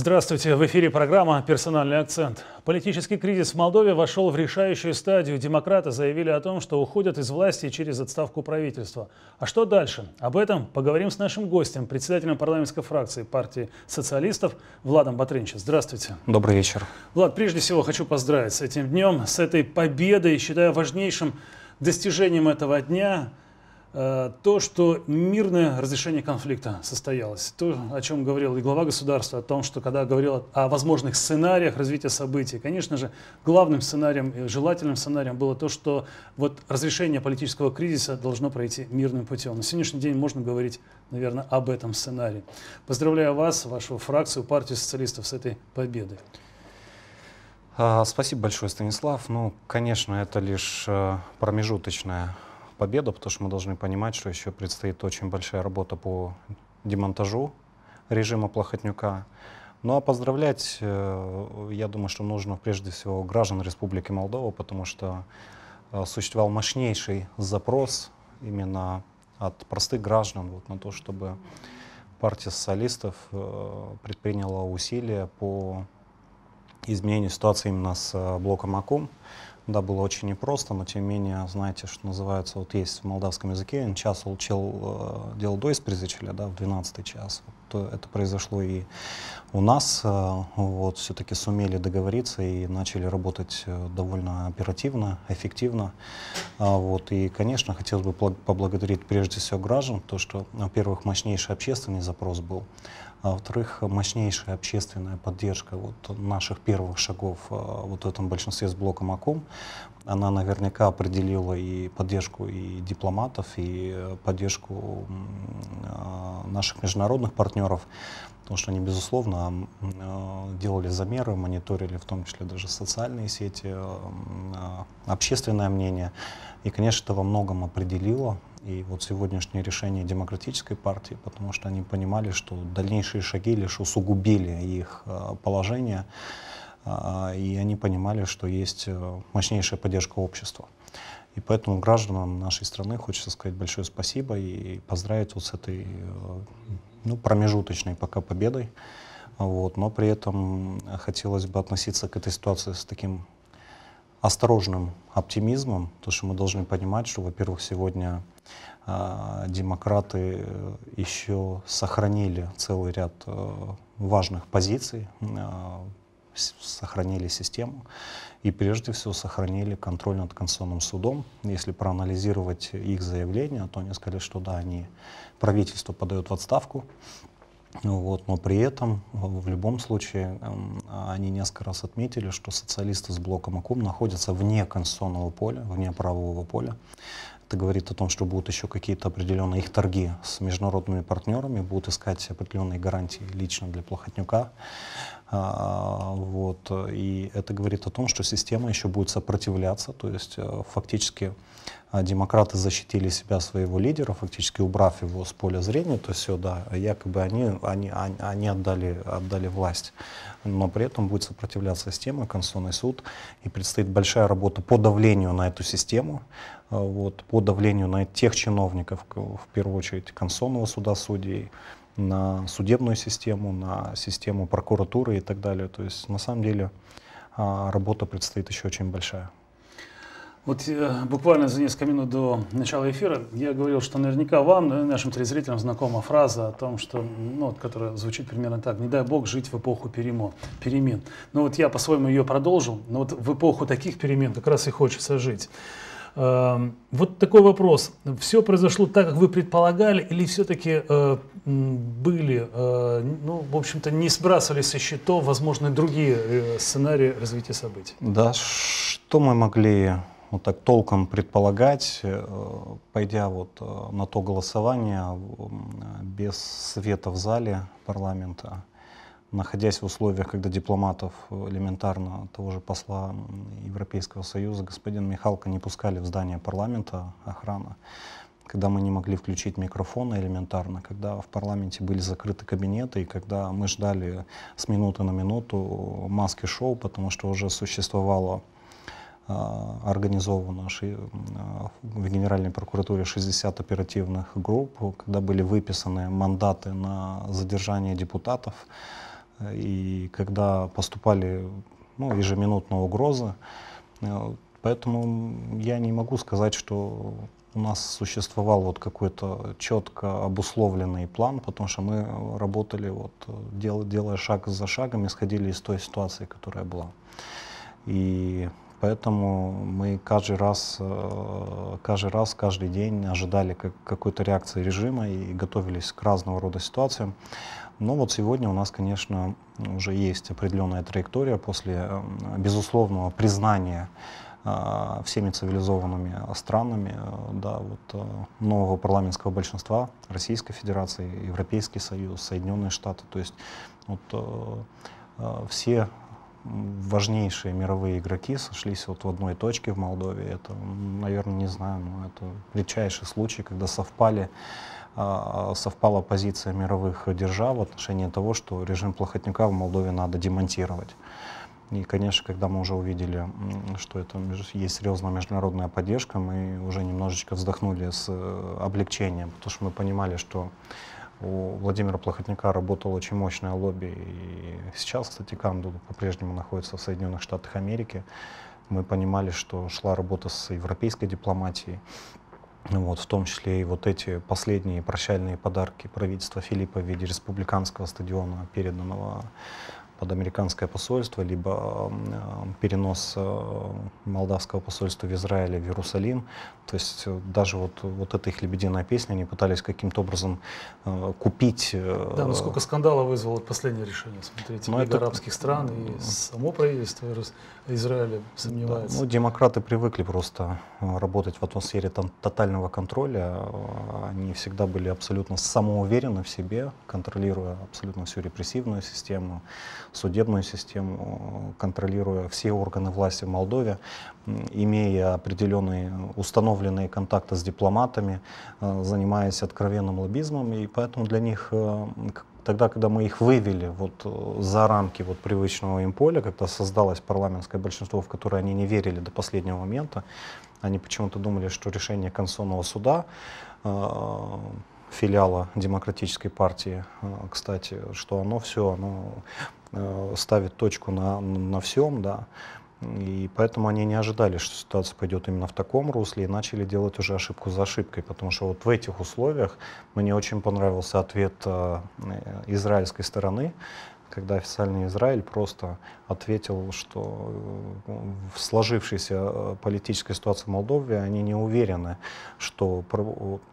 Здравствуйте. В эфире программа «Персональный акцент». Политический кризис в Молдове вошел в решающую стадию. Демократы заявили о том, что уходят из власти через отставку правительства. А что дальше? Об этом поговорим с нашим гостем, председателем парламентской фракции партии социалистов Владом Батринчем. Здравствуйте. Добрый вечер. Влад, прежде всего хочу поздравить с этим днем, с этой победой. Считаю важнейшим достижением этого дня – то, что мирное разрешение конфликта состоялось. То, о чем говорил и глава государства, о том, что когда говорил о возможных сценариях развития событий, конечно же, главным сценарием, желательным сценарием было то, что вот разрешение политического кризиса должно пройти мирным путем. На сегодняшний день можно говорить, наверное, об этом сценарии. Поздравляю вас, вашу фракцию, партию социалистов с этой победой. А, спасибо большое, Станислав. Ну, конечно, это лишь э, промежуточная победу, потому что мы должны понимать, что еще предстоит очень большая работа по демонтажу режима Плохотнюка. Ну а поздравлять, э, я думаю, что нужно прежде всего граждан Республики Молдова, потому что э, существовал мощнейший запрос именно от простых граждан вот, на то, чтобы партия социалистов э, предприняла усилия по изменению ситуации именно с блоком АКУМ. Да, было очень непросто, но тем не менее, знаете, что называется, вот есть в молдавском языке, час учил э, дело до испризычили, да, в 12 час. Вот, это произошло и у нас, э, вот, все-таки сумели договориться и начали работать э, довольно оперативно, эффективно. А, вот, и, конечно, хотелось бы поблагодарить прежде всего граждан, то, что, во-первых, мощнейший общественный запрос был, а во-вторых, мощнейшая общественная поддержка вот наших первых шагов а, вот в этом большинстве с блоком АКОМ, она наверняка определила и поддержку и дипломатов, и поддержку а, наших международных партнеров, потому что они, безусловно, делали замеры, мониторили в том числе даже социальные сети, общественное мнение. И, конечно, это во многом определило и вот сегодняшнее решение демократической партии, потому что они понимали, что дальнейшие шаги лишь усугубили их э, положение, э, и они понимали, что есть э, мощнейшая поддержка общества. И поэтому гражданам нашей страны хочется сказать большое спасибо и поздравить вот с этой ну, промежуточной пока победой. Вот. Но при этом хотелось бы относиться к этой ситуации с таким осторожным оптимизмом, потому что мы должны понимать, что, во-первых, сегодня демократы еще сохранили целый ряд э, важных позиций, э, сохранили систему и прежде всего сохранили контроль над Конституционным судом. Если проанализировать их заявления, то они сказали, что да, они, правительство подает в отставку, вот, но при этом в любом случае эм, они несколько раз отметили, что социалисты с блоком АКУМ находятся вне конституционного поля, вне правового поля. Это говорит о том, что будут еще какие-то определенные их торги с международными партнерами, будут искать определенные гарантии лично для Плохотнюка. А, вот, и это говорит о том, что система еще будет сопротивляться, то есть э, фактически демократы защитили себя, своего лидера, фактически убрав его с поля зрения, то есть все, да, якобы они, они, они отдали, отдали власть. Но при этом будет сопротивляться система, Конституционный суд, и предстоит большая работа по давлению на эту систему, а, вот, по давлению на тех чиновников, в первую очередь Конституционного суда судей, на судебную систему, на систему прокуратуры и так далее. То есть на самом деле а, работа предстоит еще очень большая. Вот э, буквально за несколько минут до начала эфира я говорил, что наверняка вам, э, нашим телезрителям, знакома фраза о том, что, ну, вот, которая звучит примерно так, не дай бог жить в эпоху перемен. перемен. Но вот я по-своему ее продолжил, но вот в эпоху таких перемен как раз и хочется жить. Э, вот такой вопрос. Все произошло так, как вы предполагали, или все-таки были, ну, в общем-то, не сбрасывали со счетов возможные другие сценарии развития событий? Да, что мы могли вот так толком предполагать, э, пойдя вот э, на то голосование без света в зале парламента, находясь в условиях, когда дипломатов элементарно того же посла Европейского Союза господина Михалка не пускали в здание парламента охрана, когда мы не могли включить микрофоны элементарно, когда в парламенте были закрыты кабинеты, и когда мы ждали с минуты на минуту маски-шоу, потому что уже существовало организовано а, в Генеральной прокуратуре 60 оперативных групп, когда были выписаны мандаты на задержание депутатов. и когда поступали ну, ежеминутно угрозы. Поэтому я не могу сказать, что у нас существовал вот какой-то четко обусловленный план, потому что мы работали, вот, дел, делая шаг за шагом, исходили из той ситуации, которая была. И поэтому мы каждый раз, э, каждый раз, каждый день ожидали как, какой-то реакции режима и готовились к разного рода ситуациям. Но вот сегодня у нас, конечно, уже есть определенная траектория после э, безусловного признания а, всеми цивилизованными странами э, да, вот, э, нового парламентского большинства Российской Федерации, Европейский Союз, Соединенные Штаты. То есть вот, э, все важнейшие мировые игроки сошлись вот в одной точке в Молдове. Это, наверное, не знаю, но это редчайший случай, когда совпали а, совпала позиция мировых держав в отношении того, что режим Плохотника в Молдове надо демонтировать. И, конечно, когда мы уже увидели, что это есть серьезная международная поддержка, мы уже немножечко вздохнули с э, облегчением, потому что мы понимали, что у Владимира Плохотника работало очень мощное лобби. И сейчас, кстати, Канду по-прежнему находится в Соединенных Штатах Америки. Мы понимали, что шла работа с европейской дипломатией. Вот, в том числе и вот эти последние прощальные подарки правительства Филиппа в виде республиканского стадиона, переданного под американское посольство, либо перенос э, молдавского посольства в Израиле в Иерусалим. То есть э, даже вот, вот эта их лебединая песня, они пытались каким-то образом э, купить... Да, но сколько скандала вызвало последнее решение, смотрите, Лига это... арабских стран и само правительство Израиля сомневается. Да, ну, демократы привыкли просто работать в атмосфере там, тотального контроля. Они всегда были абсолютно самоуверены в себе, контролируя абсолютно всю репрессивную систему, судебную систему, контролируя все органы власти в Молдове, имея определенные установленные контакты с дипломатами, э, занимаясь откровенным лоббизмом. И поэтому для них э, тогда, когда мы их вывели вот э, за рамки вот привычного им поля, когда создалось парламентское большинство, в которое они не верили до последнего момента, они почему-то думали, что решение Конституционного суда филиала Демократической партии, кстати, что оно все оно Э, ставит точку на, на всем, да, и поэтому они не ожидали, что ситуация пойдет именно в таком русле, и начали делать уже ошибку за ошибкой, потому что вот в этих условиях мне очень понравился ответ э, израильской стороны, когда официальный Израиль просто ответил, что э, в сложившейся э, политической ситуации в Молдове они не уверены, что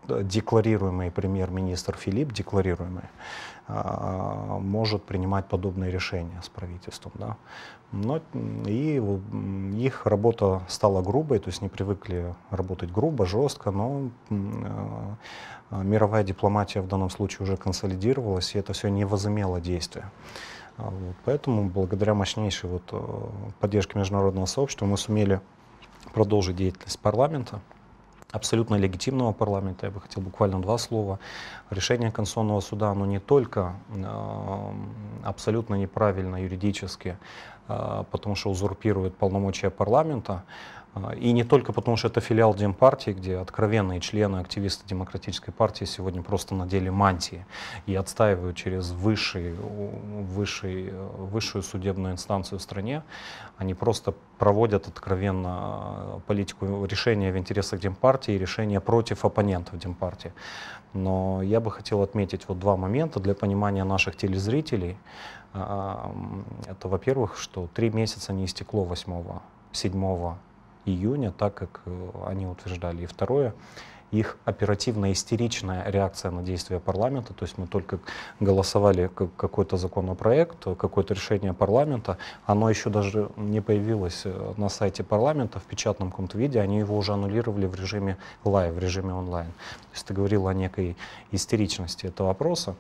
декларируемый премьер-министр Филипп, декларируемый, а, может принимать подобные решения с правительством. Да. Но, и их работа стала грубой, то есть не привыкли работать грубо, жестко, но э, мировая дипломатия в данном случае уже консолидировалась, и это все не возымело действия. А поэтому благодаря мощнейшей вот, э, поддержке международного сообщества мы сумели продолжить деятельность парламента абсолютно легитимного парламента, я бы хотел буквально два слова. Решение Конституционного суда, оно не только э, абсолютно неправильно юридически, потому что узурпирует полномочия парламента, а, и не только потому, что это филиал Демпартии, где откровенные члены, активисты Демократической партии сегодня просто надели мантии и отстаивают через высший, высший, высшую судебную инстанцию в стране. Они просто проводят откровенно а, политику решения в интересах Демпартии и решения против оппонентов Демпартии. Но я бы хотел отметить вот два момента для понимания наших телезрителей. А, это, во-первых, что три месяца не истекло 8 7 июня, так как э, они утверждали. И второе, их оперативно-истеричная реакция на действия парламента, то есть мы только голосовали какой-то законопроект, какое-то решение парламента, оно еще даже не появилось э, на сайте парламента в печатном каком-то виде, они его уже аннулировали в режиме live, в режиме онлайн. То есть ты говорил о некой истеричности этого вопроса,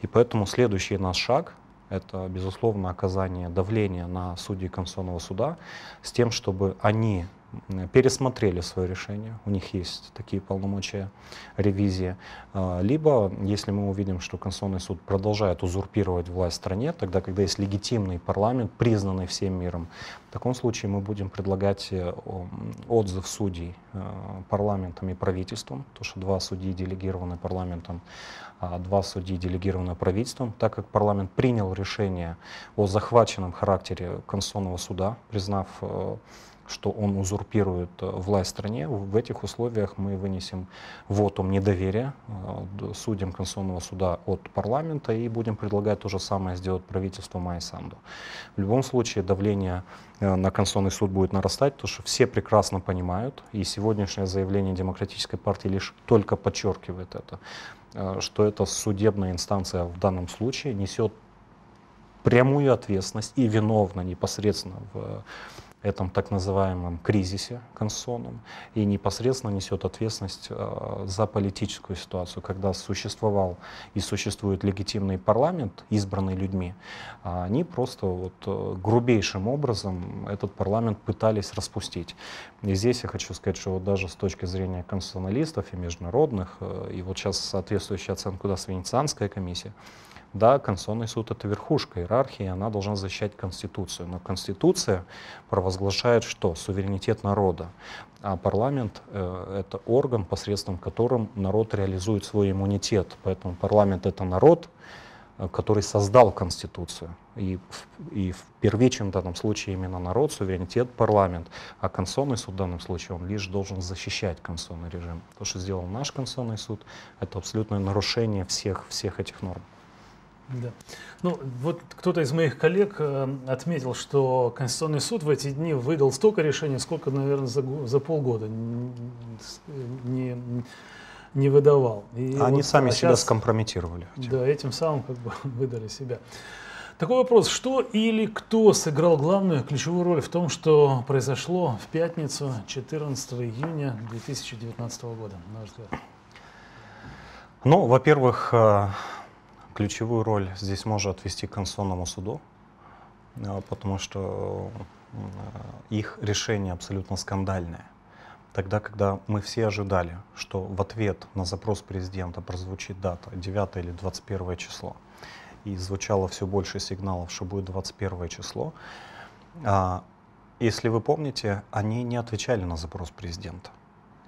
и поэтому следующий наш шаг это, безусловно, оказание давления на судей Конституционного суда с тем, чтобы они пересмотрели свое решение, у них есть такие полномочия ревизии, а, либо если мы увидим, что Конституционный суд продолжает узурпировать власть в стране, тогда, когда есть легитимный парламент, признанный всем миром, в таком случае мы будем предлагать э, отзыв судей э, парламентом и правительством, то что два судьи делегированы парламентом, а два судьи делегированы правительством, так как парламент принял решение о захваченном характере Конституционного суда, признав э, что он узурпирует э, власть в стране, в этих условиях мы вынесем вотум недоверия э, судьям Конституционного суда от парламента и будем предлагать то же самое сделать правительству Майя Санду. В любом случае давление э, на Конституционный суд будет нарастать, потому что все прекрасно понимают, и сегодняшнее заявление Демократической партии лишь только подчеркивает это, что эта судебная инстанция в данном случае несет прямую ответственность и виновна непосредственно в этом так называемом кризисе конституционном и непосредственно несет ответственность э, за политическую ситуацию, когда существовал и существует легитимный парламент, избранный людьми, а они просто вот э, грубейшим образом этот парламент пытались распустить. И здесь я хочу сказать, что вот даже с точки зрения конституционалистов и международных, э, и вот сейчас соответствующая оценка даст Венецианская комиссия, да, Конституционный суд — это верхушка иерархии, она должна защищать Конституцию. Но Конституция провозглашает что? Суверенитет народа. А парламент э, — это орган, посредством которым народ реализует свой иммунитет. Поэтому парламент — это народ, э, который создал Конституцию. И, и в первичном данном случае именно народ, суверенитет, парламент. А Конституционный суд в данном случае, он лишь должен защищать конституционный режим. То, что сделал наш Конституционный суд, это абсолютное нарушение всех, всех этих норм. Да. Ну, вот кто-то из моих коллег э, отметил, что Конституционный суд в эти дни выдал столько решений, сколько, наверное, за, за полгода не, не выдавал. И Они вот, сами а себя сейчас, скомпрометировали. Да, этим самым как бы выдали себя. Такой вопрос, что или кто сыграл главную ключевую роль в том, что произошло в пятницу 14 июня 2019 года, на ваш взгляд? Ну, во-первых, э, ключевую роль здесь может отвести Конституционному суду, а, потому что э, их решение абсолютно скандальное. Тогда, когда мы все ожидали, что в ответ на запрос президента прозвучит дата 9 или 21 число, и звучало все больше сигналов, что будет 21 число, а, если вы помните, они не отвечали на запрос президента.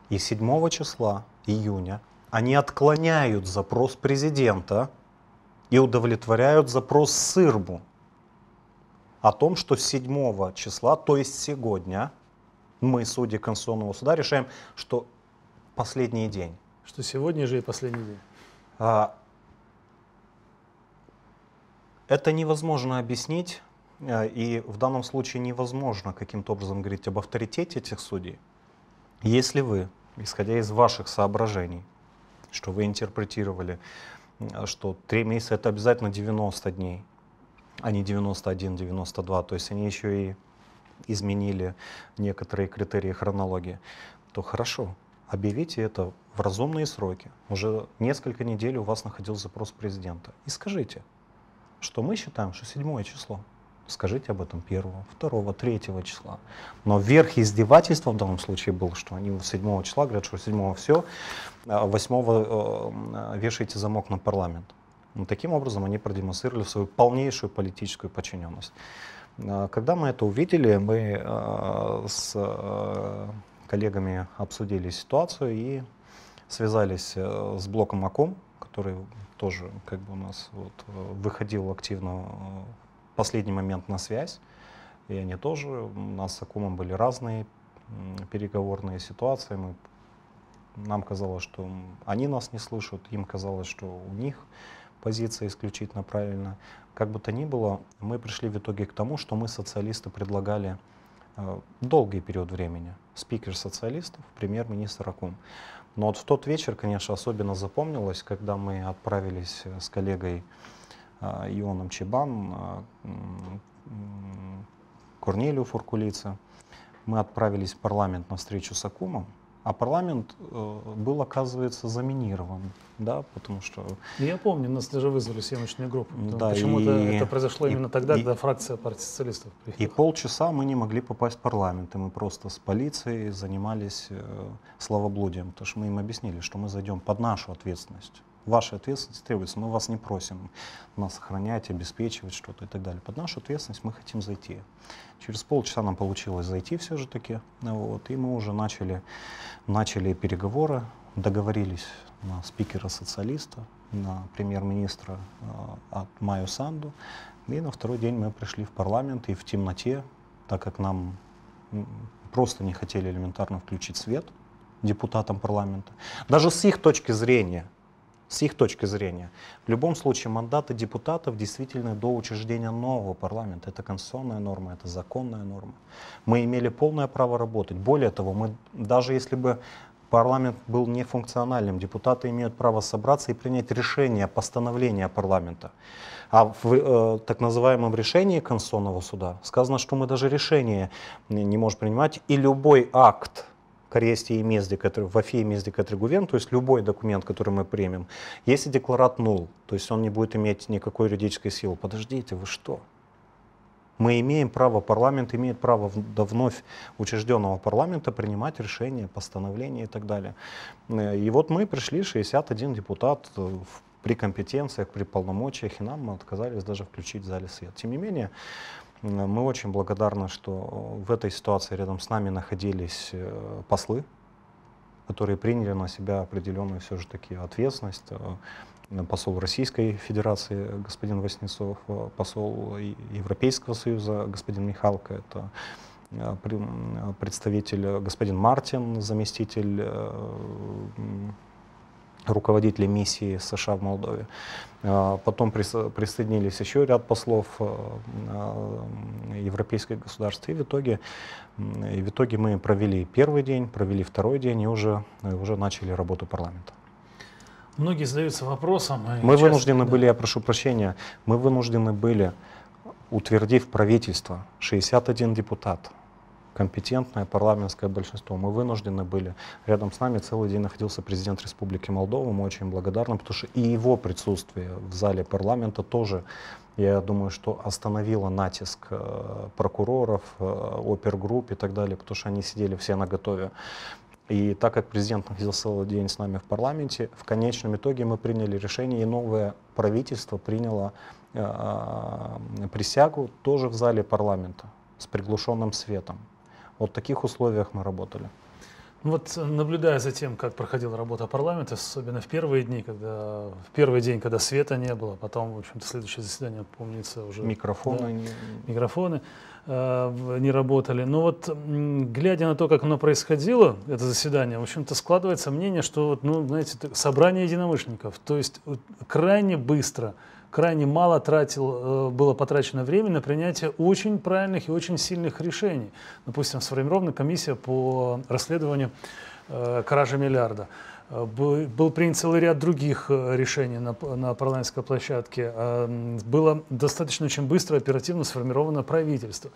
И 7 числа июня они отклоняют запрос президента и удовлетворяют запрос СЫРБу о том, что 7 числа, то есть сегодня, мы, судьи Конституционного суда, решаем, что последний день. Что сегодня же и последний день. А, это невозможно объяснить, э, и в данном случае невозможно каким-то образом говорить об авторитете этих судей, если вы, исходя из ваших соображений, что вы интерпретировали что 3 месяца это обязательно 90 дней, а не 91, 92. То есть они еще и изменили некоторые критерии хронологии. То хорошо, объявите это в разумные сроки. Уже несколько недель у вас находился запрос президента. И скажите, что мы считаем, что седьмое число – Скажите об этом первого, второго, третьего числа. Но верх издевательства в данном случае был, что они 7 числа говорят, что 7 все, 8 э, вешаете замок на парламент. Ну, таким образом они продемонстрировали свою полнейшую политическую подчиненность. А, когда мы это увидели, мы э, с э, коллегами обсудили ситуацию и связались с блоком АКОМ, который тоже как бы у нас вот, выходил активно последний момент на связь. И они тоже, у нас с Акумом были разные переговорные ситуации. Мы, нам казалось, что они нас не слышат, им казалось, что у них позиция исключительно правильная. Как бы то ни было, мы пришли в итоге к тому, что мы, социалисты, предлагали э, долгий период времени. Спикер социалистов, премьер-министр Акум. Но вот в тот вечер, конечно, особенно запомнилось, когда мы отправились э, с коллегой Ионом Чебан, а, Корнелию Фуркулица. Мы отправились в парламент на встречу с Акумом, А парламент э, был, оказывается, заминирован, да, потому что... Я помню, нас даже вызвали съемочную группу. Да, Почему-то и- это произошло и- именно тогда, и- когда фракция партии социалистов И приехала. полчаса мы не могли попасть в парламент, и мы просто с полицией занимались э, словоблудием, потому что мы им объяснили, что мы зайдем под нашу ответственность. Ваша ответственность требуется, мы вас не просим нас охранять, обеспечивать что-то и так далее. Под нашу ответственность мы хотим зайти. Через полчаса нам получилось зайти все же таки, вот, и мы уже начали, начали переговоры, договорились на спикера-социалиста, на премьер-министра э, от Майо Санду, и на второй день мы пришли в парламент и в темноте, так как нам просто не хотели элементарно включить свет депутатам парламента. Даже с их точки зрения, с их точки зрения, в любом случае мандаты депутатов действительно до учреждения нового парламента. Это конституционная норма, это законная норма. Мы имели полное право работать. Более того, мы, даже если бы парламент был нефункциональным, депутаты имеют право собраться и принять решение, постановление парламента. А в э, так называемом решении Конституционного суда сказано, что мы даже решение не, можем принимать, и любой акт Коресте и Мезди, который, в Афе и Мезди Катригувен, то есть любой документ, который мы примем, если декларат нул, то есть он не будет иметь никакой юридической силы. Подождите, вы что? Мы имеем право, парламент имеет право до вновь учрежденного парламента принимать решения, постановления и так далее. Э, И вот мы пришли, 61 депутат, э, при компетенциях, при полномочиях, и нам отказались даже включить в зале свет. Тем не менее, мы очень благодарны, что в этой ситуации рядом с нами находились э, послы, которые приняли на себя определенную все же таки ответственность. Э, Посол Российской Федерации господин Васнецов, э, посол Европейского Союза господин Михалко, это э, представитель э, господин Мартин, заместитель м, руководителя миссии США в Молдове. А, Потом присо- присоединились еще ряд послов э, э, европейских государств. И в итоге, и в итоге мы провели первый день, провели второй день и уже, уже начали работу парламента. Многие задаются вопросом. Мы часто- вынуждены да. были, я прошу прощения, мы вынуждены были, утвердив правительство, 61 депутат, компетентное парламентское большинство, мы вынуждены были, рядом с нами целый день находился президент Республики Молдова, мы очень благодарны, потому что и его присутствие в зале парламента тоже, я думаю, что остановило натиск э, прокуроров, э, опергрупп и так далее, потому что они сидели все на готове. И так как президент находился целый день с нами в парламенте, в конечном итоге мы приняли решение, и новое правительство приняло э, присягу тоже в зале парламента с приглушенным светом. Вот в таких условиях мы работали. Ну Вот э, наблюдая за тем, как проходила работа парламента, особенно в первые дни, когда в первый день, когда света не было, потом, в общем-то, следующее заседание, помнится, уже Микрофоны. да, не- микрофоны э, не работали. Но вот м, глядя на то, как оно происходило, это заседание, в общем-то, складывается мнение, что, вот, ну, знаете, собрание единомышленников, то есть вот крайне быстро, крайне мало тратил, э, было потрачено время на принятие очень правильных и очень сильных решений. Допустим, сформирована комиссия по расследованию э, кражи миллиарда. Э, бы- Был принят целый ряд других решений на, на парламентской площадке. Было достаточно очень быстро, оперативно сформировано правительство.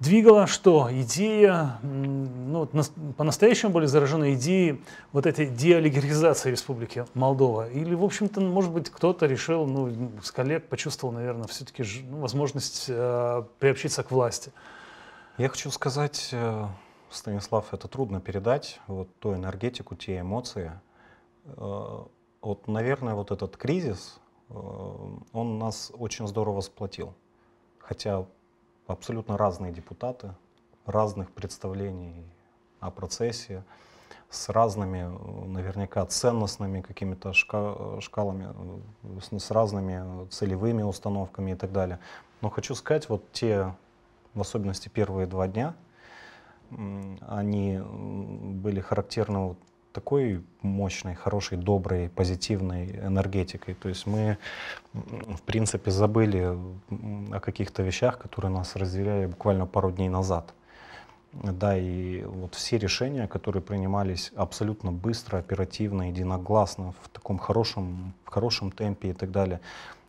Двигала что? Идея, ну, по-настоящему были заражены идеей вот этой деолигаризации Республики Молдова? Или, в общем-то, может быть, кто-то решил, ну, с коллег почувствовал, наверное, все-таки ну, возможность э, приобщиться к власти? Я хочу сказать, э, Станислав, это трудно передать, вот ту энергетику, те эмоции. Э, Вот, наверное, вот этот кризис, э, он нас очень здорово сплотил. Хотя абсолютно разные депутаты, разных представлений о процессе, с разными, э, наверняка, ценностными какими-то шка- шкалами, э, с, с разными целевыми установками и так далее. Но хочу сказать, вот те, в особенности первые два дня, они были характерны такой мощной, хорошей, доброй, позитивной энергетикой. То есть мы, в принципе, забыли о каких-то вещах, которые нас разделяли буквально пару дней назад. Да, и вот все решения, которые принимались абсолютно быстро, оперативно, единогласно, в таком хорошем, в хорошем темпе и так далее,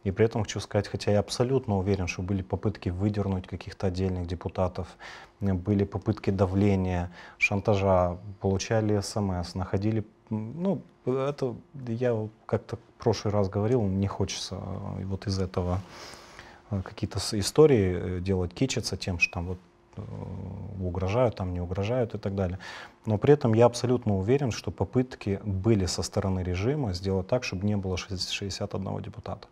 И при этом хочу сказать, хотя я абсолютно уверен, что были попытки выдернуть каких-то отдельных депутатов, были попытки давления, шантажа, получали смс, находили, ну, это я как-то в прошлый раз говорил, не хочется э, вот из этого э, какие-то истории э, делать, кичиться тем, что там вот угрожают, там не угрожают и так далее. Но при этом я абсолютно уверен, что попытки были со стороны режима сделать так, чтобы не было 61 депутата.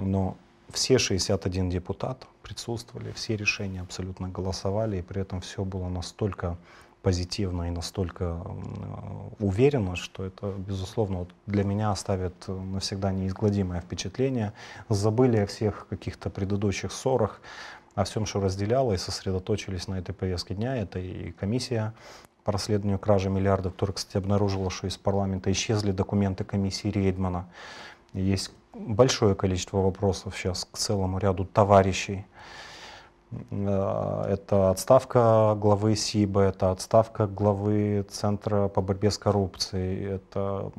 Но все 61 депутат присутствовали, все решения абсолютно голосовали, и при этом все было настолько позитивно и настолько уверенно, что это, безусловно, для меня оставит навсегда неизгладимое впечатление. Забыли о всех каких-то предыдущих ссорах, о всем, что разделяло, и сосредоточились на этой повестке дня. Это и комиссия по расследованию кражи миллиардов, которая, кстати, обнаружила, что из парламента исчезли документы комиссии Рейдмана. Есть большое количество вопросов сейчас к целому ряду товарищей. Э, это отставка главы СИБа, это отставка главы Центра по борьбе с коррупцией, это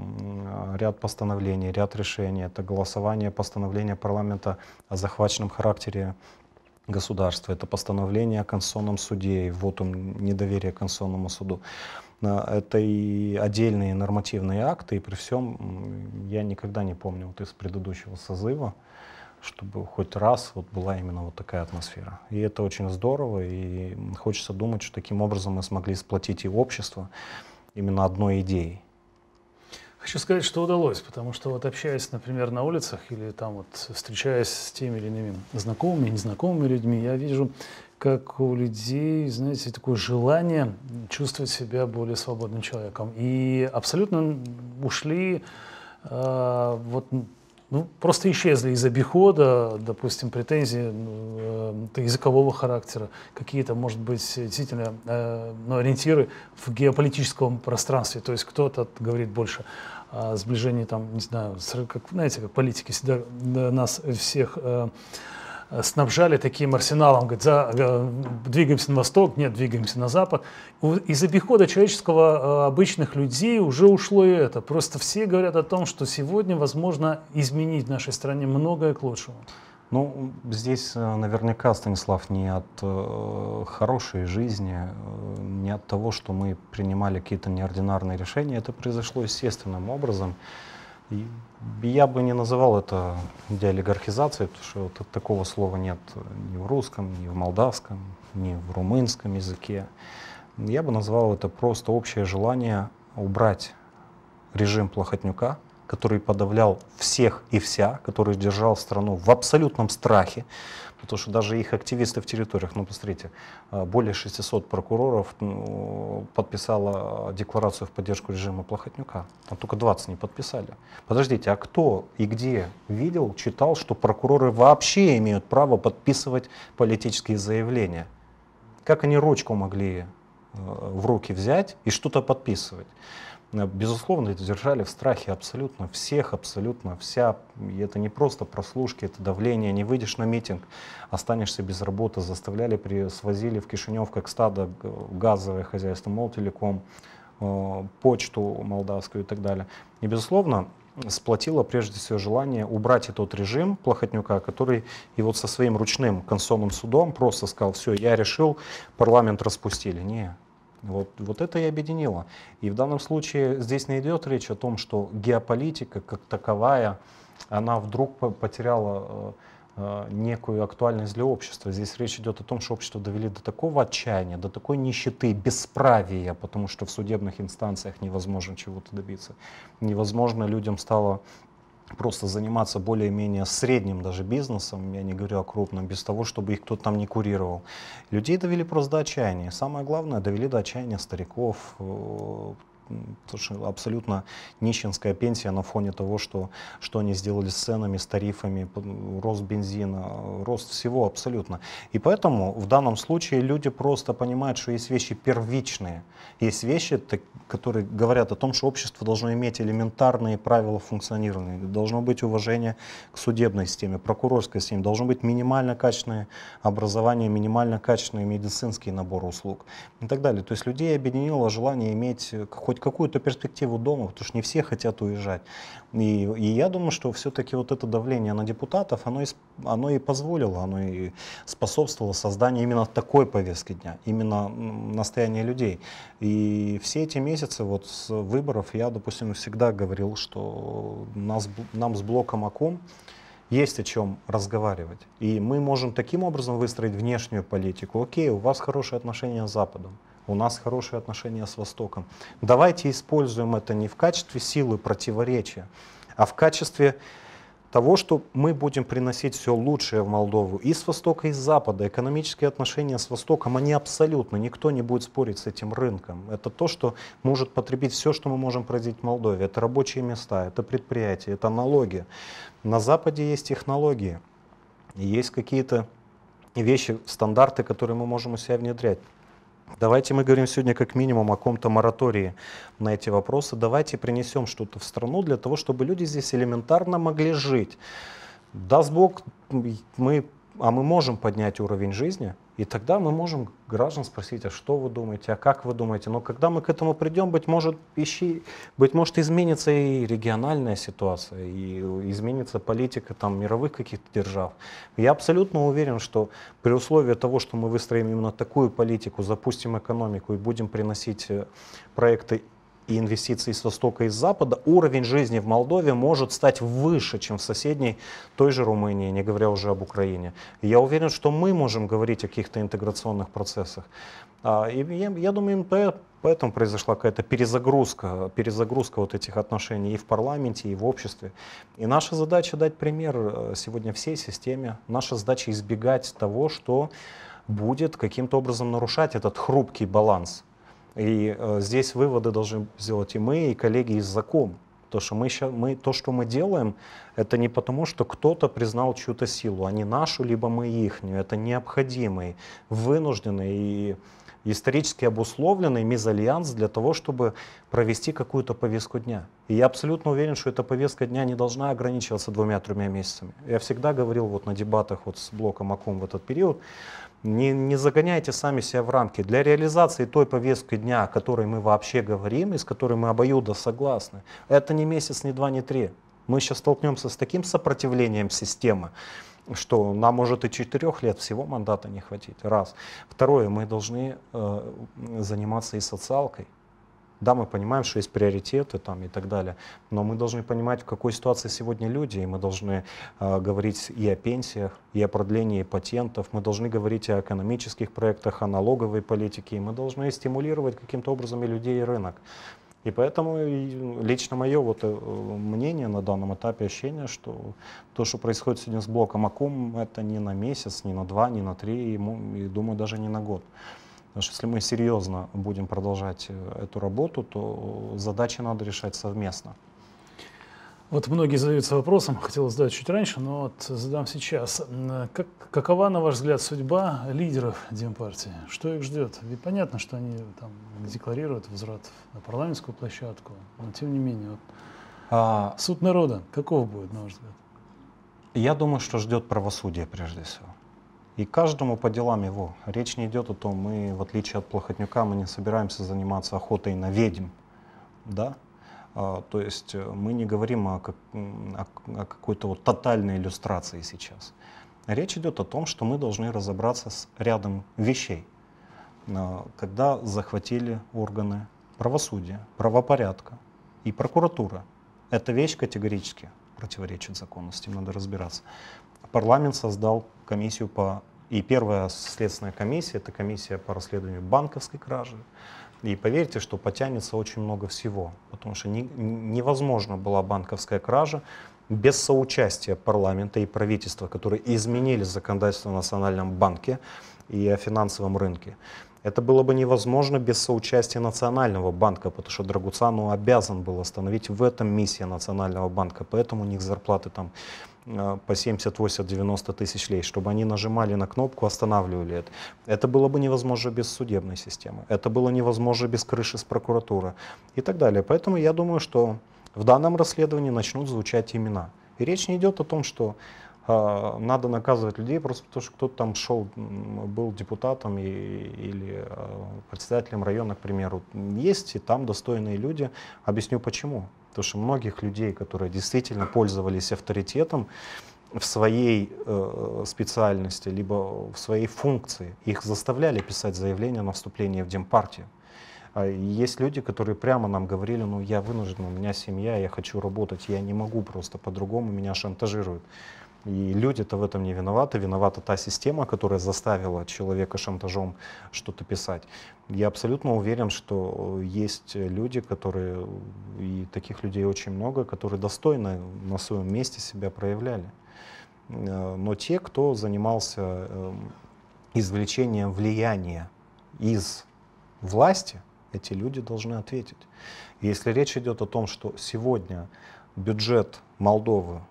ряд постановлений, ряд решений, это голосование постановления парламента о захваченном характере государства, это постановление о Конституционном суде и вот он недоверие Конституционному суду. Это и отдельные нормативные акты, и при всем я никогда не помню вот из предыдущего созыва, чтобы хоть раз вот была именно вот такая атмосфера. И это очень здорово, и хочется думать, что таким образом мы смогли сплотить и общество именно одной идеей. Хочу сказать, что удалось, потому что вот общаясь, например, на улицах или там вот встречаясь с теми или иными знакомыми, незнакомыми людьми, я вижу, как у людей, знаете, такое желание чувствовать себя более свободным человеком. И абсолютно ушли э, вот ну, просто исчезли из обихода, допустим, претензии э, языкового характера, какие-то, может быть, действительно э, ну, ориентиры в геополитическом пространстве. То есть кто-то говорит больше о сближении, там, не знаю, как, знаете, как политики всегда нас всех э, снабжали таким арсеналом, говорит, за, э, двигаемся на восток, нет, двигаемся на запад. Из обихода человеческого э, обычных людей уже ушло и это. Просто все говорят о том, что сегодня возможно изменить в нашей стране многое к лучшему. Ну, здесь э, наверняка, Станислав, не от э, хорошей жизни, не от того, что мы принимали какие-то неординарные решения. Это произошло естественным образом. И я бы не называл это деолигархизацией, потому что вот такого слова нет ни в русском, ни в молдавском, ни в румынском языке. Я бы назвал это просто общее желание убрать режим Плохотнюка, который подавлял всех и вся, который держал страну в абсолютном страхе, Потому что даже их активисты в территориях, ну посмотрите, а, более 600 прокуроров ну, подписало декларацию в поддержку режима Плохотнюка, а только 20 не подписали. Подождите, а кто и где видел, читал, что прокуроры вообще имеют право подписывать политические заявления? Как они ручку могли э, в руки взять и что-то подписывать? Э, безусловно, держали в страхе абсолютно всех, абсолютно вся. И это не просто прослушки, это давление. Не выйдешь на митинг, останешься без работы. Заставляли, при, свозили в Кишинев как стадо газовое хозяйство, Молтелеком, э, почту молдавскую и так далее. И, безусловно, сплотило прежде всего желание убрать этот режим Плохотнюка, который и вот со своим ручным конституционным судом просто сказал, все, я решил, парламент распустили. Не, вот, вот это и объединило. И в данном случае здесь не идет речь о том, что геополитика как таковая, она вдруг потеряла э, э, некую актуальность для общества. Здесь речь идет о том, что общество довели до такого отчаяния, до такой нищеты, бесправия, потому что в судебных инстанциях невозможно чего-то добиться. Невозможно людям стало просто заниматься более-менее средним даже бизнесом, я не говорю о крупном, без того, чтобы их кто-то там не курировал. Людей довели просто до отчаяния. Самое главное, довели до отчаяния стариков, э, потому абсолютно нищенская пенсия на фоне того, что, что они сделали с ценами, с тарифами, рост бензина, рост всего абсолютно. И поэтому в данном случае люди просто понимают, что есть вещи первичные, есть вещи, которые говорят о том, что общество должно иметь элементарные правила функционирования, должно быть уважение к судебной системе, прокурорской системе, должно быть минимально качественное образование, минимально качественный медицинский набор услуг и так далее. То есть людей объединило желание иметь хоть хоть какую-то перспективу дома, потому что не все хотят уезжать. И, и я думаю, что все-таки вот это давление на депутатов, оно и, оно и позволило, оно и способствовало созданию именно такой повестки дня, именно настояния людей. И все эти месяцы вот с выборов я, допустим, всегда говорил, что нас, нам с блоком ОКОМ есть о чем разговаривать. И мы можем таким образом выстроить внешнюю политику. Окей, у вас хорошие отношения с Западом, у нас хорошие отношения с Востоком. Давайте используем это не в качестве силы противоречия, а в качестве того, что мы будем приносить все лучшее в Молдову и с Востока, и с Запада. Экономические отношения с Востоком, они абсолютно, никто не будет спорить с этим рынком. Это то, что может потребить все, что мы можем производить в Молдове. Это рабочие места, это предприятия, это налоги. На Западе есть технологии, есть какие-то вещи, стандарты, которые мы можем у себя внедрять. Давайте мы говорим сегодня как минимум о каком-то моратории на эти вопросы. Давайте принесем что-то в страну для того, чтобы люди здесь элементарно могли жить. Даст Бог, мы, а мы можем поднять уровень жизни, и тогда мы можем граждан спросить, а что вы думаете, а как вы думаете. Но когда мы к этому придем, быть может, ищи, быть может изменится и региональная ситуация, и изменится политика там, мировых каких-то держав. Я абсолютно уверен, что при условии того, что мы выстроим именно такую политику, запустим экономику и будем приносить э, проекты и инвестиций с Востока и с Запада, уровень жизни в Молдове может стать выше, чем в соседней той же Румынии, не говоря уже об Украине. Я уверен, что мы можем говорить о каких-то интеграционных процессах. А, и я, я думаю, поэтому произошла какая-то перезагрузка, перезагрузка вот этих отношений и в парламенте, и в обществе. И наша задача дать пример э, сегодня всей системе. Наша задача избегать того, что будет каким-то образом нарушать этот хрупкий баланс и э, здесь выводы должны сделать и мы, и коллеги из закон. То, что мы, мы, то, что мы делаем, это не потому, что кто-то признал чью-то силу, а не нашу, либо мы ихнюю. Это необходимый, вынужденный и исторически обусловленный мезальянс для того, чтобы провести какую-то повестку дня. И я абсолютно уверен, что эта повестка дня не должна ограничиваться двумя-тремя месяцами. Я всегда говорил вот на дебатах вот с блоком АКОМ в этот период, не, не загоняйте сами себя в рамки. Для реализации той повестки дня, о которой мы вообще говорим, и с которой мы обоюдо согласны, это не месяц, не два, не три. Мы сейчас столкнемся с таким сопротивлением системы, что нам может и четырех лет всего мандата не хватить. Раз. Второе, мы должны э, заниматься и социалкой. Да, мы понимаем, что есть приоритеты там и так далее, но мы должны понимать, в какой ситуации сегодня люди, и мы должны э, говорить и о пенсиях, и о продлении патентов, мы должны говорить о экономических проектах, о налоговой политике, и мы должны стимулировать каким-то образом и людей, и рынок. И поэтому лично мое вот э, мнение на данном этапе ощущение, что то, что происходит сегодня с блоком АКУМ, это не на месяц, не на два, не на три, и, и думаю, даже не на год. Потому что если мы серьезно будем продолжать э, эту работу, то задачи надо решать совместно. Вот многие задаются вопросом, хотел задать чуть раньше, но вот задам сейчас. Как, какова, на ваш взгляд, судьба лидеров Демпартии? Что их ждет? Ведь понятно, что они там декларируют возврат на парламентскую площадку, но тем не менее, вот, а, суд народа каков будет, на ваш взгляд? Я думаю, что ждет правосудие прежде всего. И каждому по делам его. Речь не идет о том, мы, в отличие от Плохотнюка, мы не собираемся заниматься охотой на ведьм. Да? А, то есть э, мы не говорим о, как, о, о какой-то вот тотальной иллюстрации сейчас. Речь идет о том, что мы должны разобраться с рядом вещей. А, когда захватили органы правосудия, правопорядка и прокуратура, эта вещь категорически противоречит этим надо разбираться. Парламент создал комиссию по... И первая следственная комиссия, это комиссия по расследованию банковской кражи. И поверьте, что потянется очень много всего, потому что не, невозможно была банковская кража без соучастия парламента и правительства, которые изменили законодательство о национальном банке и о финансовом рынке. Это было бы невозможно без соучастия Национального банка, потому что Драгуцану обязан был остановить в этом миссия Национального банка, поэтому у них зарплаты там по 70-80-90 тысяч лей, чтобы они нажимали на кнопку, останавливали это. Это было бы невозможно без судебной системы, это было невозможно без крыши с прокуратуры и так далее. Поэтому я думаю, что в данном расследовании начнут звучать имена. И речь не идет о том, что э, надо наказывать людей просто потому, что кто-то там шел, был депутатом и, или э, председателем района, к примеру. Есть и там достойные люди. Объясню почему. Потому что многих людей, которые действительно пользовались авторитетом, в своей э, специальности, либо в своей функции. Их заставляли писать заявление на вступление в Демпартию. А есть люди, которые прямо нам говорили, ну я вынужден, у меня семья, я хочу работать, я не могу просто по-другому, меня шантажируют. И люди-то в этом не виноваты, виновата та система, которая заставила человека шантажом что-то писать. Я абсолютно уверен, что есть люди, которые, и таких людей очень много, которые достойно на своем месте себя проявляли. Э, но те, кто занимался эм, извлечением влияния из власти, эти люди должны ответить. если речь идет о том, что сегодня бюджет Молдовы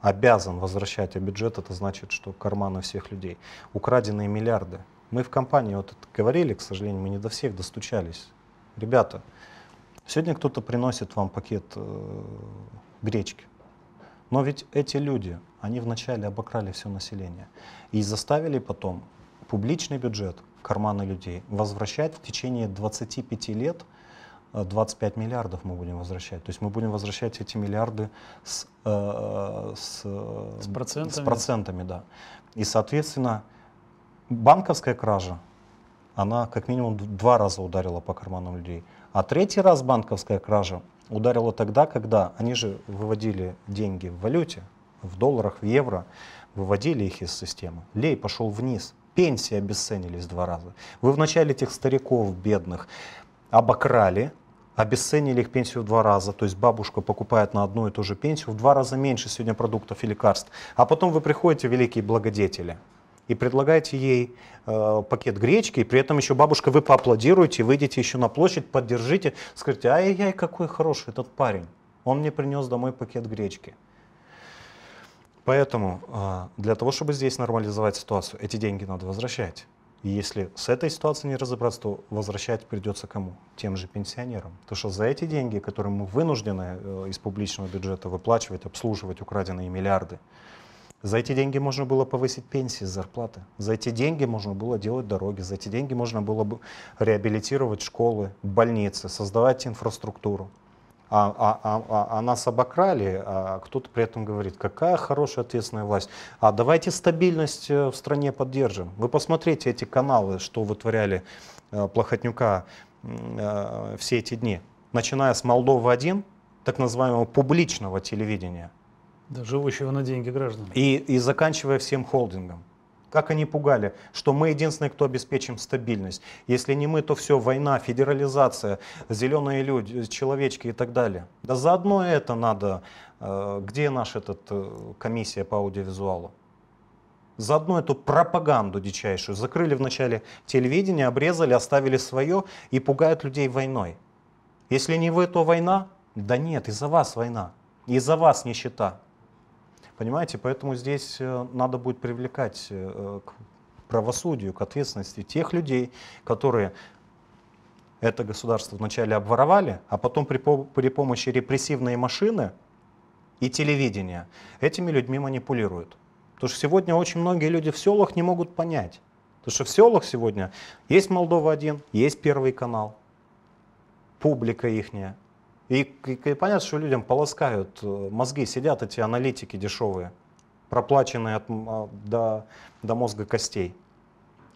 обязан возвращать, а бюджет это значит, что карманы всех людей, украденные миллиарды. Мы в компании вот это говорили, к сожалению, мы не до всех достучались. Ребята, сегодня кто-то приносит вам пакет э, гречки, но ведь эти люди, они вначале обокрали все население и заставили потом публичный бюджет, карманы людей, возвращать в течение 25 лет 25 э, миллиардов мы будем возвращать. То есть мы будем возвращать эти миллиарды с, э, с, с, процентами. с процентами. Да. И, соответственно, банковская кража, она как минимум два раза ударила по карманам людей. А третий раз банковская кража ударила тогда, когда они же выводили деньги в валюте, в долларах, в евро, выводили их из системы. Лей пошел вниз, пенсии обесценились два раза. Вы вначале этих стариков бедных обокрали, обесценили их пенсию в два раза, то есть бабушка покупает на одну и ту же пенсию в два раза меньше сегодня продуктов и лекарств. А потом вы приходите, великие благодетели, и предлагаете ей э, пакет гречки, и при этом еще бабушка, вы поаплодируете, выйдете еще на площадь, поддержите, скажите, ай-яй, какой хороший этот парень, он мне принес домой пакет гречки. Поэтому э, для того, чтобы здесь нормализовать ситуацию, эти деньги надо возвращать. И если с этой ситуацией не разобраться, то возвращать придется кому? Тем же пенсионерам. Потому что за эти деньги, которые мы вынуждены э, из публичного бюджета выплачивать, обслуживать украденные миллиарды, за эти деньги можно было повысить пенсии, зарплаты. За эти деньги можно было делать дороги. За эти деньги можно было бы реабилитировать школы, больницы, создавать инфраструктуру. А, а, а, а, а нас обокрали, а кто-то при этом говорит, какая хорошая ответственная власть. А давайте стабильность э, в стране поддержим. Вы посмотрите эти каналы, что вытворяли э, Плохотнюка э, все эти дни. Начиная с Молдовы-1, так называемого публичного телевидения – да, живущего на деньги граждан. И, и заканчивая всем холдингом. Как они пугали, что мы единственные, кто обеспечим стабильность. Если не мы, то все, война, федерализация, зеленые люди, человечки и так далее. Да заодно это надо, э, где наша этот, э, комиссия по аудиовизуалу? Заодно эту пропаганду дичайшую закрыли в начале телевидения, обрезали, оставили свое и пугают людей войной. Если не вы, то война? Да нет, из-за вас война, из-за вас нищета. Понимаете, поэтому здесь э, надо будет привлекать э, к правосудию, к ответственности тех людей, которые это государство вначале обворовали, а потом при, при помощи репрессивной машины и телевидения этими людьми манипулируют. Потому что сегодня очень многие люди в селах не могут понять. Потому что в селах сегодня есть Молдова-1, есть Первый канал, публика ихняя, и, и, и понятно, что людям полоскают э, мозги, сидят эти аналитики дешевые, проплаченные от, а, до, до мозга костей.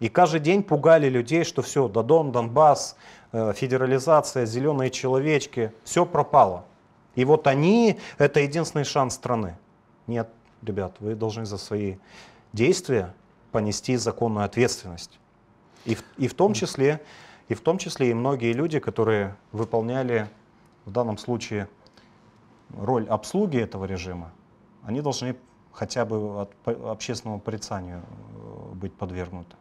И каждый день пугали людей, что все, Додон, Донбасс, э, федерализация, зеленые человечки, все пропало. И вот они, это единственный шанс страны. Нет, ребят, вы должны за свои действия понести законную ответственность. И и в том числе, и в том числе и многие люди, которые выполняли в данном случае роль обслуги этого режима, они должны хотя бы от общественному порицанию э, быть подвергнуты.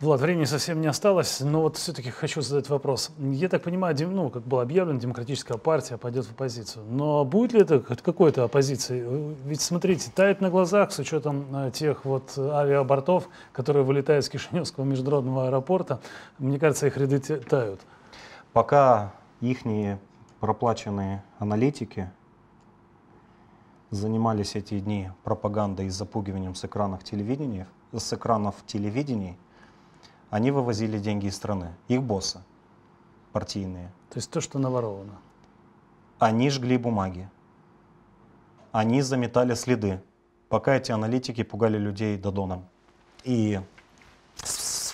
Влад, времени совсем не осталось, но вот все-таки хочу задать вопрос. Я так понимаю, ну, как было объявлено, демократическая партия пойдет в оппозицию. Но будет ли это какой-то оппозицией? Ведь, смотрите, тает на глазах с учетом э, тех вот авиабортов, которые вылетают с Кишиневского международного аэропорта. Мне кажется, их ряды тают. Пока ихние проплаченные аналитики занимались эти дни пропагандой и запугиванием с экранов телевидения, с экранов телевидений, они вывозили деньги из страны, их боссы партийные. То есть то, что наворовано. Они жгли бумаги, они заметали следы, пока эти аналитики пугали людей додоном. И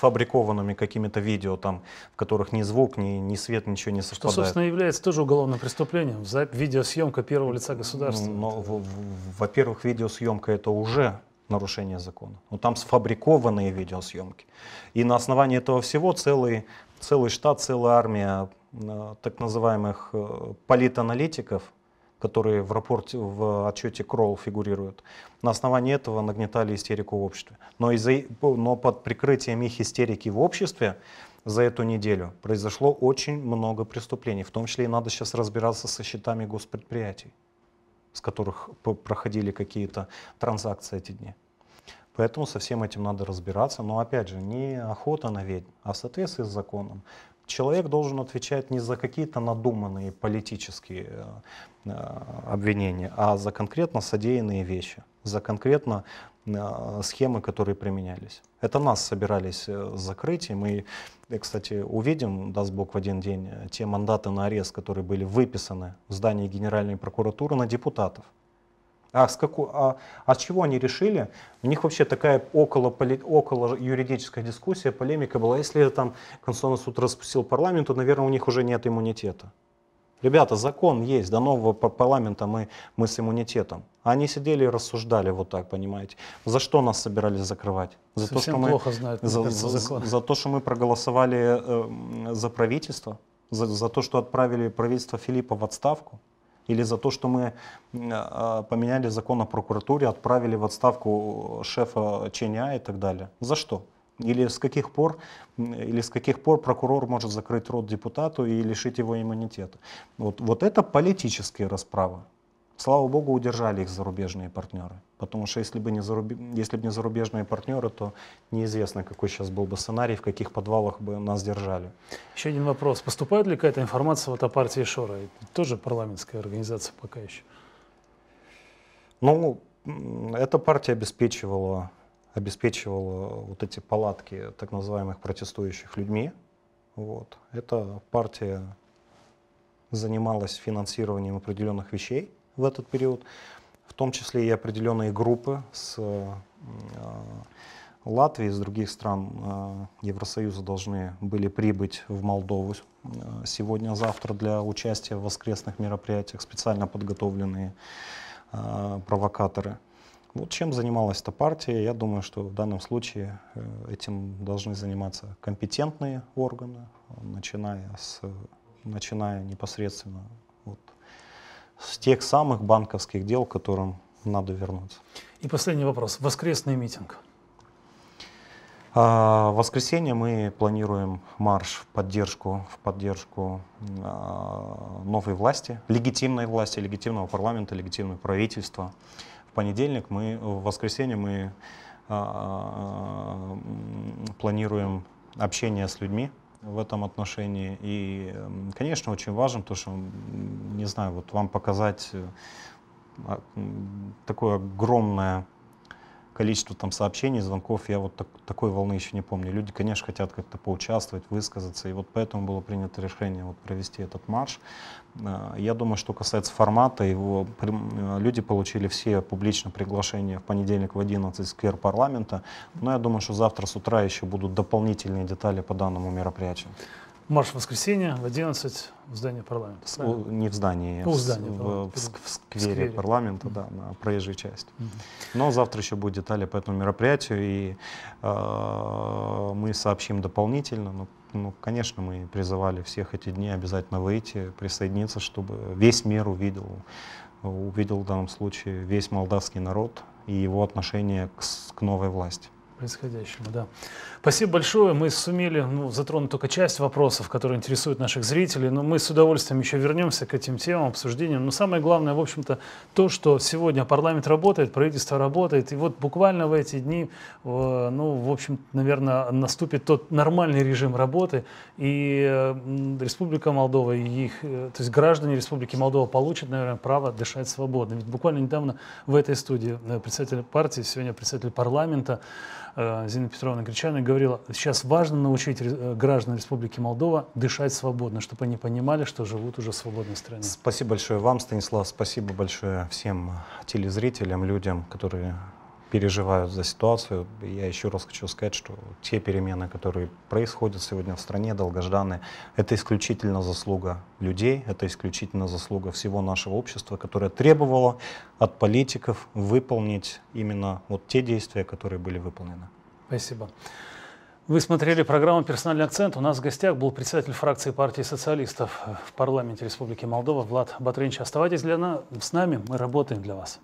сфабрикованными какими-то видео, там, в которых ни звук, ни, ни свет, ничего не совпадает. Что, собственно, является тоже уголовным преступлением. За видеосъемка первого лица государства. Но, во-первых, видеосъемка это уже нарушение закона. Но там сфабрикованные видеосъемки. И на основании этого всего целый, целый штат, целая армия э, так называемых э, политаналитиков, которые в рапорте, в отчете Кролл фигурируют, на основании этого нагнетали истерику в обществе. Но, из-за, но под прикрытием их истерики в обществе за эту неделю произошло очень много преступлений. В том числе и надо сейчас разбираться со счетами госпредприятий, с которых проходили какие-то транзакции эти дни. Поэтому со всем этим надо разбираться. Но опять же, не охота на ведьм, а в соответствии с законом. Человек должен отвечать не за какие-то надуманные политические э, э, обвинения, а за конкретно содеянные вещи, за конкретно э, схемы, которые применялись. Это нас собирались закрыть, и мы, кстати, увидим, даст Бог, в один день те мандаты на арест, которые были выписаны в здании Генеральной прокуратуры на депутатов. А с, какой, а, а с чего они решили? У них вообще такая около, около юридическая дискуссия, полемика была. Если там Конституционный суд распустил парламент, то, наверное, у них уже нет иммунитета. Ребята, закон есть, до нового парламента мы, мы с иммунитетом. Они сидели и рассуждали вот так, понимаете. За что нас собирались закрывать? За то, что мы, плохо знают, за, за, за то, что мы проголосовали э, за правительство, за, за то, что отправили правительство Филиппа в отставку или за то, что мы а, поменяли закон о прокуратуре, отправили в отставку шефа ЧНА и так далее. За что? Или с каких пор, или с каких пор прокурор может закрыть рот депутату и лишить его иммунитета? Вот, вот это политические расправы. Слава богу, удержали их зарубежные партнеры. Потому что если бы, не заруб... если бы не зарубежные партнеры, то неизвестно, какой сейчас был бы сценарий, в каких подвалах бы нас держали. Еще один вопрос. Поступает ли какая-то информация вот о партии Шора? Это тоже парламентская организация пока еще? Ну, эта партия обеспечивала, обеспечивала вот эти палатки так называемых протестующих людьми. Вот. Эта партия занималась финансированием определенных вещей в этот период, в том числе и определенные группы с э, Латвии, из других стран э, Евросоюза должны были прибыть в Молдову э, сегодня-завтра для участия в воскресных мероприятиях, специально подготовленные провокаторы. Вот чем занималась эта партия. Я думаю, что в данном случае этим должны заниматься компетентные органы, начиная, с, начиная непосредственно с тех самых банковских дел, которым надо вернуться. И последний вопрос. Воскресный митинг. А, в воскресенье мы планируем марш в поддержку, в поддержку а, новой власти, легитимной власти, легитимного парламента, легитимного правительства. В понедельник мы, в воскресенье мы а, планируем общение с людьми, в этом отношении. И, конечно, очень важно то, что, не знаю, вот вам показать э, а, такое огромное количество там сообщений, звонков, я вот так, такой волны еще не помню. Люди, конечно, хотят как-то поучаствовать, высказаться, и вот поэтому было принято решение вот провести этот марш. А, я думаю, что касается формата, его э, люди получили все публично приглашения в понедельник в 11 сквер парламента, но я думаю, что завтра с утра еще будут дополнительные детали по данному мероприятию. Марш в воскресенье в 11 в здании парламента. Правильно? Не в здании, ну, в, здании, в, в, в, сквере, сквере парламента, mm-hmm. да, на проезжей части. Mm-hmm. Но завтра еще будут детали по этому мероприятию, и э, мы сообщим дополнительно. Ну, ну, конечно, мы призывали всех эти дни обязательно выйти, присоединиться, чтобы весь мир увидел, увидел в данном случае весь молдавский народ и его отношение к, к новой власти. происходящему, да. Спасибо большое. Мы сумели ну, затронуть только часть вопросов, которые интересуют наших зрителей, но мы с удовольствием еще вернемся к этим темам, обсуждениям. Но самое главное, в общем-то, то, что сегодня парламент работает, правительство работает, и вот буквально в эти дни, э, ну, в общем, наверное, наступит тот нормальный режим работы, и э, Республика Молдова, и их, э, то есть граждане Республики Молдова получат, наверное, право дышать свободно. Ведь буквально недавно в этой студии председатель партии, сегодня председатель парламента, Э, Зина Петровна Гречаной говорила, сейчас важно научить э, граждан Республики Молдова дышать свободно, чтобы они понимали, что живут уже в свободной стране. Спасибо большое вам, Станислав, спасибо большое всем телезрителям, людям, которые переживают за ситуацию. Я еще раз хочу сказать, что те перемены, которые происходят сегодня в стране, долгожданные, это исключительно заслуга людей, это исключительно заслуга всего нашего общества, которое требовало от политиков выполнить именно вот те действия, которые были выполнены. Спасибо. Вы смотрели программу «Персональный акцент». У нас в гостях был председатель фракции партии социалистов в парламенте Республики Молдова Влад Батринч. Оставайтесь для нас, с нами, мы работаем для вас.